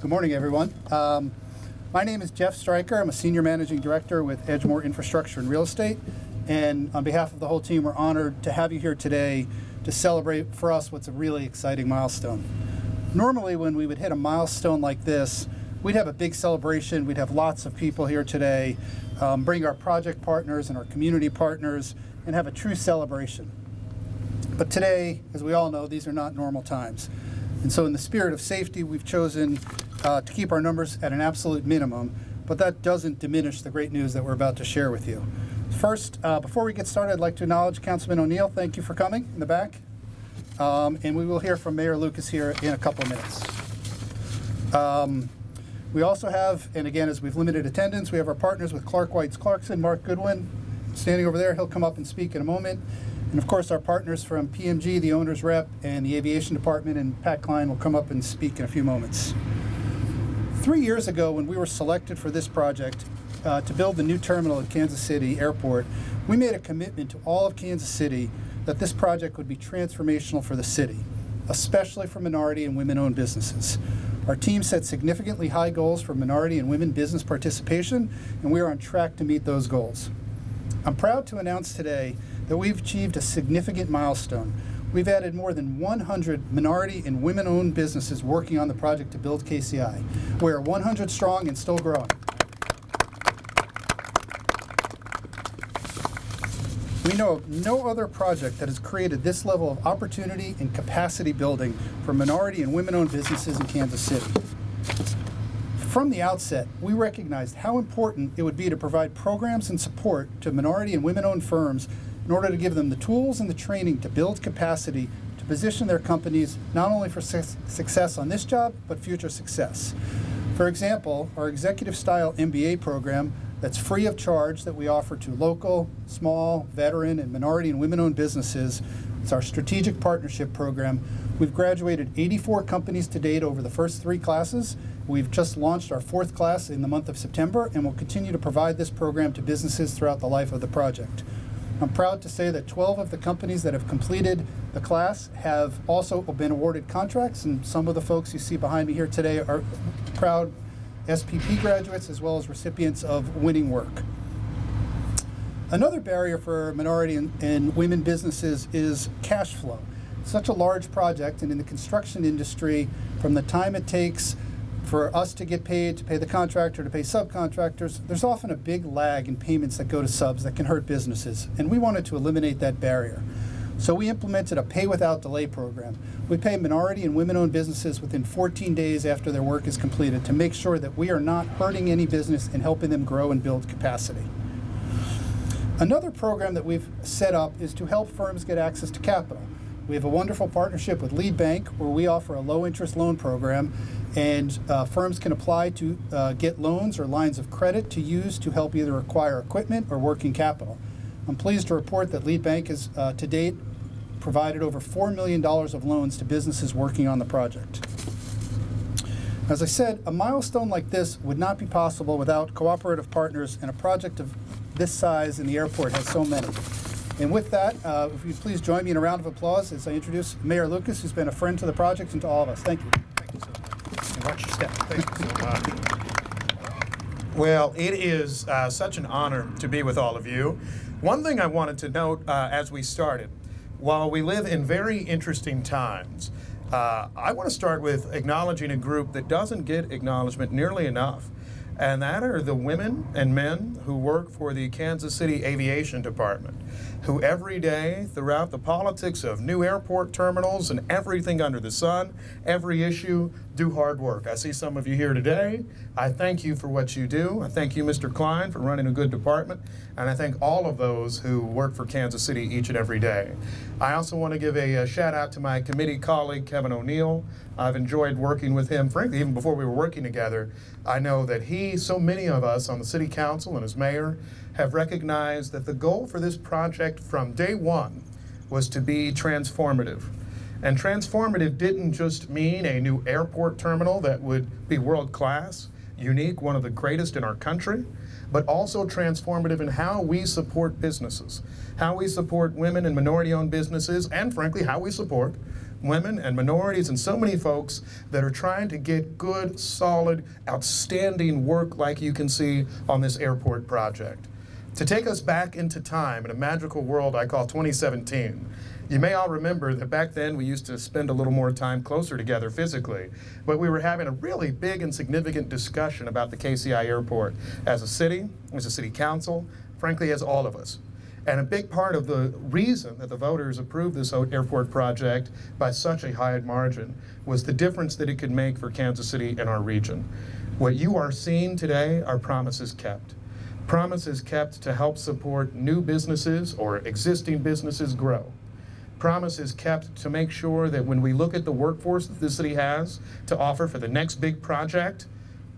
Good morning, everyone. Um, my name is Jeff Stryker. I'm a Senior Managing Director with Edgemoor Infrastructure and Real Estate. And on behalf of the whole team, we're honored to have you here today to celebrate for us what's a really exciting milestone. Normally, when we would hit a milestone like this, we'd have a big celebration. We'd have lots of people here today, um, bring our project partners and our community partners, and have a true celebration. But today, as we all know, these are not normal times. And so, in the spirit of safety, we've chosen uh, to keep our numbers at an absolute minimum, but that doesn't diminish the great news that we're about to share with you. First, uh, before we get started, I'd like to acknowledge Councilman O'Neill. Thank you for coming in the back. Um, and we will hear from Mayor Lucas here in a couple of minutes. Um, we also have, and again, as we've limited attendance, we have our partners with Clark Weitz Clarkson, Mark Goodwin, standing over there. He'll come up and speak in a moment. And of course, our partners from PMG, the owner's rep, and the aviation department, and Pat Klein will come up and speak in a few moments. Three years ago, when we were selected for this project uh, to build the new terminal at Kansas City Airport, we made a commitment to all of Kansas City that this project would be transformational for the city, especially for minority and women owned businesses. Our team set significantly high goals for minority and women business participation, and we are on track to meet those goals. I'm proud to announce today that we've achieved a significant milestone We've added more than 100 minority and women owned businesses working on the project to build KCI. We're 100 strong and still growing. We know of no other project that has created this level of opportunity and capacity building for minority and women owned businesses in Kansas City. From the outset, we recognized how important it would be to provide programs and support to minority and women owned firms in order to give them the tools and the training to build capacity to position their companies not only for su success on this job, but future success. For example, our executive style MBA program that's free of charge that we offer to local, small, veteran, and minority and women owned businesses. It's our strategic partnership program. We've graduated 84 companies to date over the first three classes. We've just launched our fourth class in the month of September, and we'll continue to provide this program to businesses throughout the life of the project. I'm proud to say that 12 of the companies that have completed the class have also been awarded contracts, and some of the folks you see behind me here today are proud SPP graduates as well as recipients of winning work. Another barrier for minority and, women businesses is cash flow. Such a large project, and in the construction industry, from the time it takes for us to get paid, to pay the contractor, to pay subcontractors, there's often a big lag in payments that go to subs that can hurt businesses. And we wanted to eliminate that barrier. So we implemented a pay without delay program. We pay minority and women owned businesses within 14 days after their work is completed to make sure that we are not hurting any business and helping them grow and build capacity. Another program that we've set up is to help firms get access to capital. We have a wonderful partnership with Lead Bank where we offer a low interest loan program and uh, firms can apply to uh, get loans or lines of credit to use to help either acquire equipment or working capital. I'm pleased to report that Lead Bank has uh, to date provided over $4 million of loans to businesses working on the project. As I said, a milestone like this would not be possible without cooperative partners, and a project of this size in the airport has so many. And with that, uh, if you please join me in a round of applause as I introduce Mayor Lucas, who's been a friend to the project and to all of us. Thank you. Thank you so much. And watch your step. Thank you so much. Well, it is uh, such an honor to be with all of you. One thing I wanted to note uh, as we started, while we live in very interesting times, uh, I want to start with acknowledging a group that doesn't get acknowledgement nearly enough and that are the women and men who work for the Kansas City Aviation Department who every day throughout the politics of new airport terminals and everything under the sun, every issue, do hard work. I see some of you here today. I thank you for what you do. I thank you, Mr. Klein, for running a good department. And I thank all of those who work for Kansas City each and every day. I also want to give a, a shout out to my committee colleague, Kevin O'Neill. I've enjoyed working with him, frankly, even before we were working together. I know that he, so many of us on the city council and as mayor, have recognized that the goal for this project from day one was to be transformative. And transformative didn't just mean a new airport terminal that would be world class, unique, one of the greatest in our country, but also transformative in how we support businesses, how we support women and minority owned businesses, and frankly, how we support women and minorities and so many folks that are trying to get good, solid, outstanding work like you can see on this airport project. To take us back into time in a magical world I call 2017, you may all remember that back then we used to spend a little more time closer together physically, but we were having a really big and significant discussion about the KCI airport as a city, as a city council, frankly, as all of us. And a big part of the reason that the voters approved this airport project by such a high margin was the difference that it could make for Kansas City and our region. What you are seeing today are promises kept. Promises kept to help support new businesses or existing businesses grow. Promises kept to make sure that when we look at the workforce that the city has to offer for the next big project,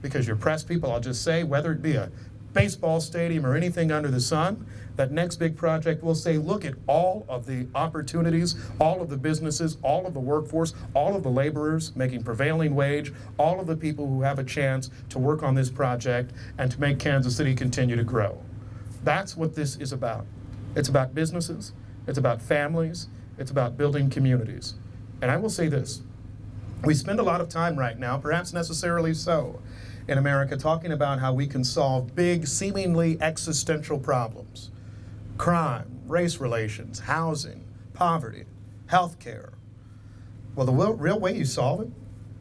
because your press people, I'll just say, whether it be a baseball stadium or anything under the sun, that next big project will say, look at all of the opportunities, all of the businesses, all of the workforce, all of the laborers making prevailing wage, all of the people who have a chance to work on this project and to make Kansas City continue to grow. That's what this is about. It's about businesses, it's about families, it's about building communities. And I will say this we spend a lot of time right now, perhaps necessarily so, in America talking about how we can solve big, seemingly existential problems crime, race relations, housing, poverty, health care. Well, the real way you solve it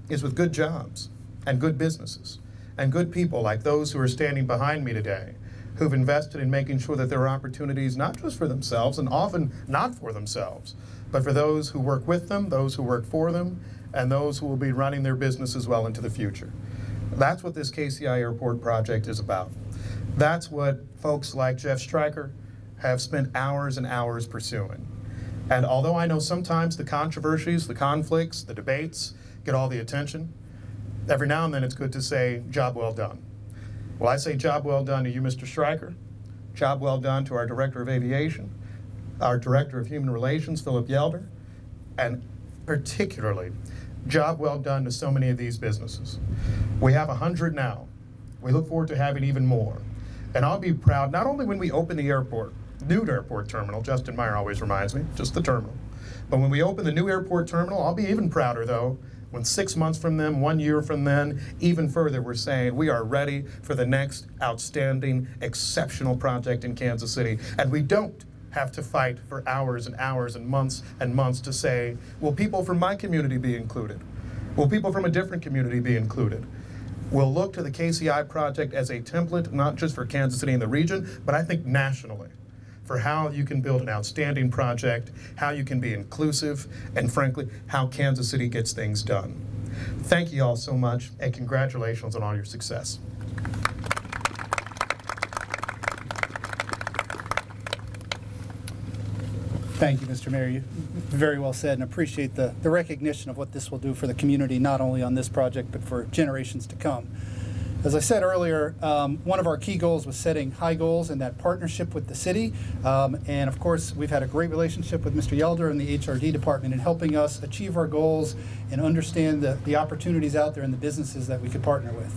is with good jobs and good businesses and good people like those who are standing behind me today who've invested in making sure that there are opportunities not just for themselves and often not for themselves, but for those who work with them, those who work for them, and those who will be running their businesses well into the future. That's what this KCI Airport project is about. That's what folks like Jeff Stryker have spent hours and hours pursuing. And although I know sometimes the controversies, the conflicts, the debates get all the attention, every now and then it's good to say, job well done. Well, I say job well done to you, Mr. Stryker. Job well done to our Director of Aviation, our Director of Human Relations, Philip Yelder, and particularly, job well done to so many of these businesses. We have 100 now. We look forward to having even more. And I'll be proud not only when we open the airport, new airport terminal. Justin Meyer always reminds me, just the terminal. But when we open the new airport terminal, I'll be even prouder though when six months from then, one year from then, even further, we're saying we are ready for the next outstanding, exceptional project in Kansas City. And we don't have to fight for hours and hours and months and months to say, will people from my community be included? Will people from a different community be included? We'll look to the KCI project as a template, not just for Kansas City and the region, but I think nationally for how you can build an outstanding project, how you can be inclusive, and frankly, how Kansas City gets things done. Thank you all so much, and congratulations on all your success. Thank you, Mr. Mayor. You, very well said, and appreciate the, the recognition of what this will do for the community, not only on this project, but for generations to come. As I said earlier, um, one of our key goals was setting high goals and that partnership with the city. Um, and of course, we've had a great relationship with Mr. Yelder and the HRD department in helping us achieve our goals and understand the, the opportunities out there and the businesses that we could partner with.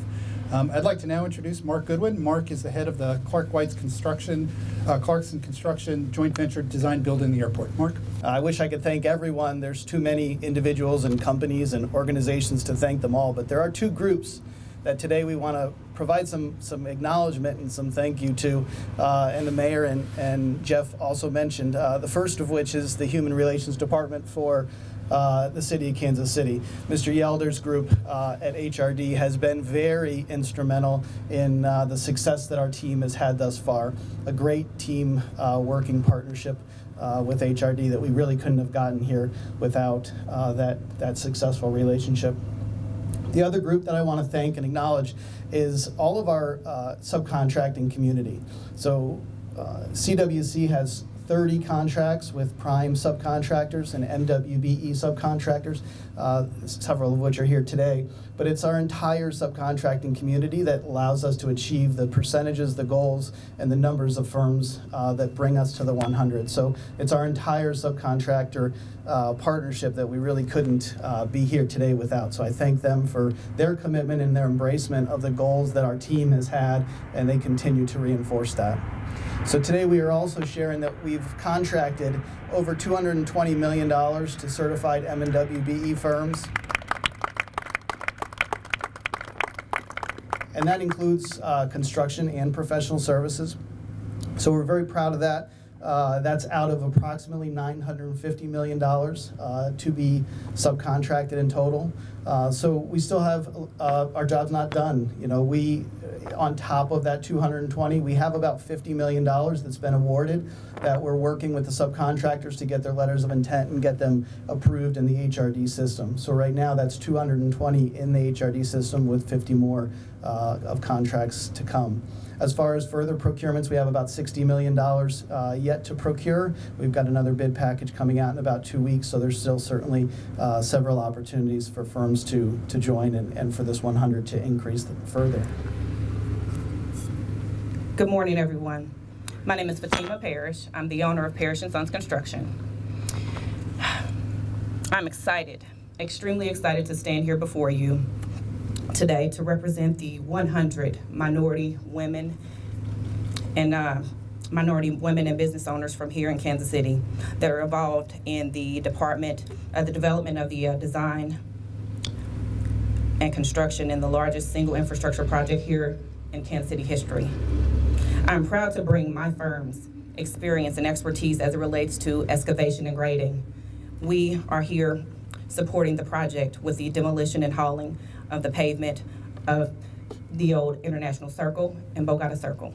Um, I'd like to now introduce Mark Goodwin. Mark is the head of the Clark Weitz Construction, uh, Clarkson Construction joint venture design building the airport. Mark? I wish I could thank everyone. There's too many individuals and companies and organizations to thank them all, but there are two groups that today we want to provide some some acknowledgement and some thank you to, uh, and the mayor and, and Jeff also mentioned. Uh, the first of which is the Human Relations Department for uh, the city of Kansas City. Mr. Yelder's group uh, at HRD has been very instrumental in uh, the success that our team has had thus far. A great team uh, working partnership. Uh, with HRD that we really couldn't have gotten here without that that successful relationship. The other group that I want to thank and acknowledge is all of our subcontracting community. So CWC has 30 contracts with prime subcontractors and MWBE subcontractors, uh, several of which are here today. But it's our entire subcontracting community that allows us to achieve the percentages, the goals, and the numbers of firms uh, that bring us to the 100. So it's our entire subcontractor uh, partnership that we really couldn't uh, be here today without. So I thank them for their commitment and their embracement of the goals that our team has had, and they continue to reinforce that. So today we are also sharing that we've contracted over $220 million to certified M&W BE firms. And that includes uh, construction and professional services. So we're very proud of that. Uh, that's out of approximately $950 million uh, to be subcontracted in total. Uh, so we still have uh, our job's not done. You know, we on top of that 220, we have about $50 million that's been awarded that we're working with the subcontractors to get their letters of intent and get them approved in the HRD system. So right now that's 220 in the HRD system with 50 more uh, of contracts to come. As far as further procurements, we have about $60 million uh, yet to procure. We've got another bid package coming out in about two weeks, so there's still certainly uh, several opportunities for firms to, to join and, and for this 100 to increase further. Good morning, everyone. My name is Fatima Parrish. I'm the owner of Parrish & Sons Construction. I'm excited, extremely excited to stand here before you today to represent the 100 minority women and uh, minority women and business owners from here in Kansas City that are involved in the department, uh, the development of the uh, design and construction in the largest single infrastructure project here in Kansas City history. I'm proud to bring my firm's experience and expertise as it relates to excavation and grading. We are here supporting the project with the demolition and hauling of the pavement of the old International Circle and Bogota Circle.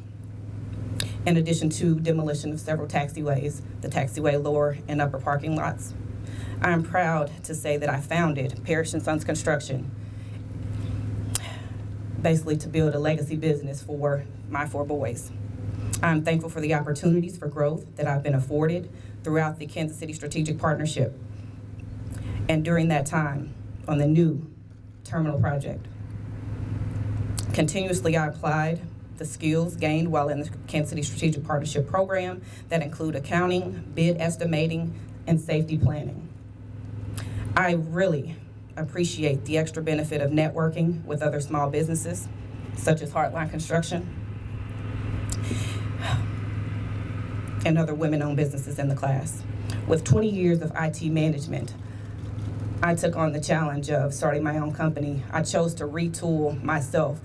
In addition to demolition of several taxiways, the taxiway lower and upper parking lots. I am proud to say that I founded Parrish & Sons Construction basically to build a legacy business for my four boys. I'm thankful for the opportunities for growth that I've been afforded throughout the Kansas City Strategic Partnership. And during that time, on the new terminal project. Continuously, I applied the skills gained while in the Kansas City Strategic Partnership Program that include accounting, bid estimating, and safety planning. I really appreciate the extra benefit of networking with other small businesses, such as Heartline Construction, and other women-owned businesses in the class. With 20 years of IT management, I took on the challenge of starting my own company. I chose to retool myself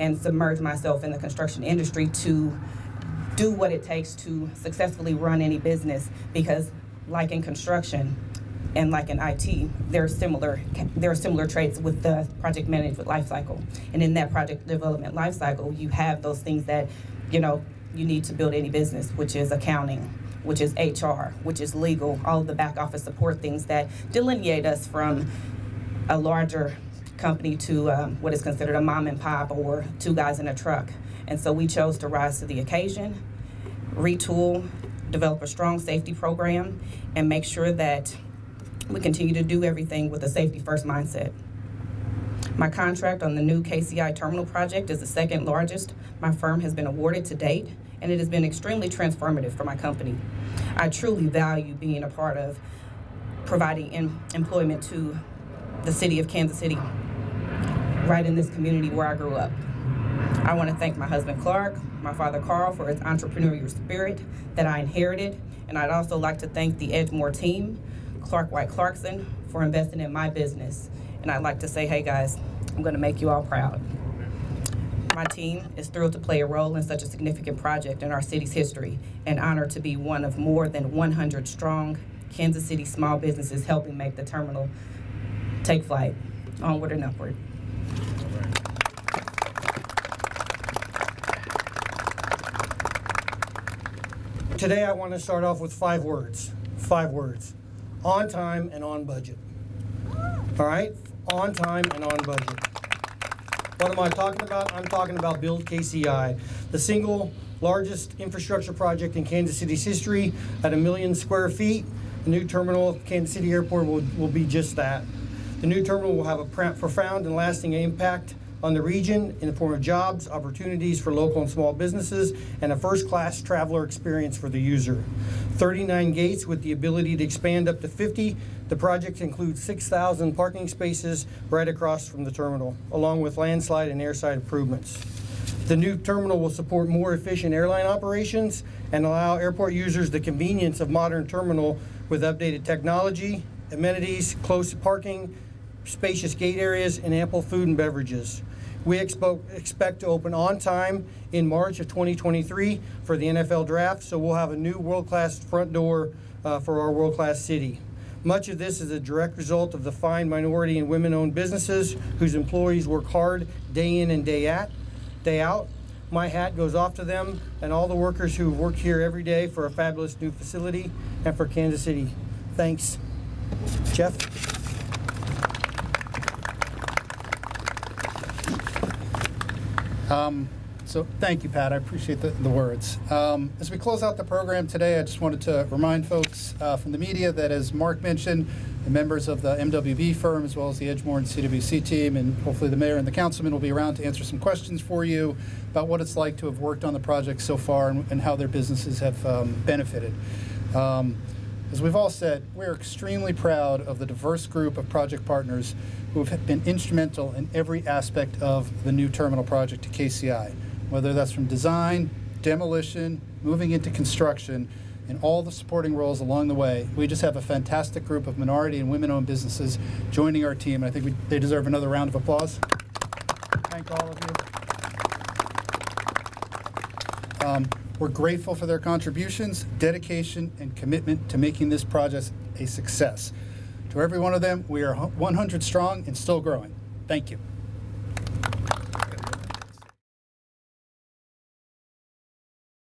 and submerge myself in the construction industry to do what it takes to successfully run any business because like in construction and like in IT, there are similar there are similar traits with the project management lifecycle. And in that project development lifecycle, you have those things that, you know, you need to build any business, which is accounting, which is HR, which is legal, all the back office support things that delineate us from a larger company to um, what is considered a mom and pop or two guys in a truck. And so we chose to rise to the occasion, retool, develop a strong safety program, and make sure that we continue to do everything with a safety first mindset. My contract on the new KCI terminal project is the second largest my firm has been awarded to date and it has been extremely transformative for my company. I truly value being a part of providing in, employment to the city of Kansas City, right in this community where I grew up. I want to thank my husband Clark, my father Carl for his entrepreneurial spirit that I inherited, and I'd also like to thank the Edgemoor team, Clark Weitz Clarkson, for investing in my business. And I'd like to say, hey guys, I'm going to make you all proud. My team is thrilled to play a role in such a significant project in our city's history and honored to be one of more than 100 strong Kansas City small businesses helping make the terminal take flight onward and upward. Today I want to start off with five words. Five words. On time and on budget. All right? On time and on budget. What am I talking about? I'm talking about Build KCI, the single largest infrastructure project in Kansas City's history at a million square feet. The new terminal at Kansas City Airport will, will be just that. The new terminal will have a profound and lasting impact on the region in the form of jobs, opportunities for local and small businesses, and a first-class traveler experience for the user. 39 gates with the ability to expand up to 50. The project includes 6,000 parking spaces right across from the terminal, along with landside and airside improvements. The new terminal will support more efficient airline operations and allow airport users the convenience of modern terminal with updated technology, amenities, close parking, spacious gate areas, and ample food and beverages. We expo- expect to open on time in March of 2023 for the NFL draft, so we'll have a new world-class front door uh, for our world-class city. Much of this is a direct result of the fine minority and women-owned businesses whose employees work hard day in and day out. Day out. My hat goes off to them and all the workers who work here every day for a fabulous new facility and for Kansas City. Thanks. Jeff? Um, So, thank you, Pat. I appreciate the, the words. Um, as we close out the program today, I just wanted to remind folks uh, from the media that, as Mark mentioned, the members of the MWB firm, as well as the Edgemoor and CWC team, and hopefully the mayor and the councilman will be around to answer some questions for you about what it's like to have worked on the project so far and, and how their businesses have um, benefited. Um, as we've all said, we're extremely proud of the diverse group of project partners who have been instrumental in every aspect of the new terminal project to KCI, whether that's from design, demolition, moving into construction, and all the supporting roles along the way. We just have a fantastic group of minority and women owned businesses joining our team, and I think we, they deserve another round of applause. Thank all of you. Um, we're grateful for their contributions, dedication, and commitment to making this project a success. To every one of them, we are 100 strong and still growing. Thank you.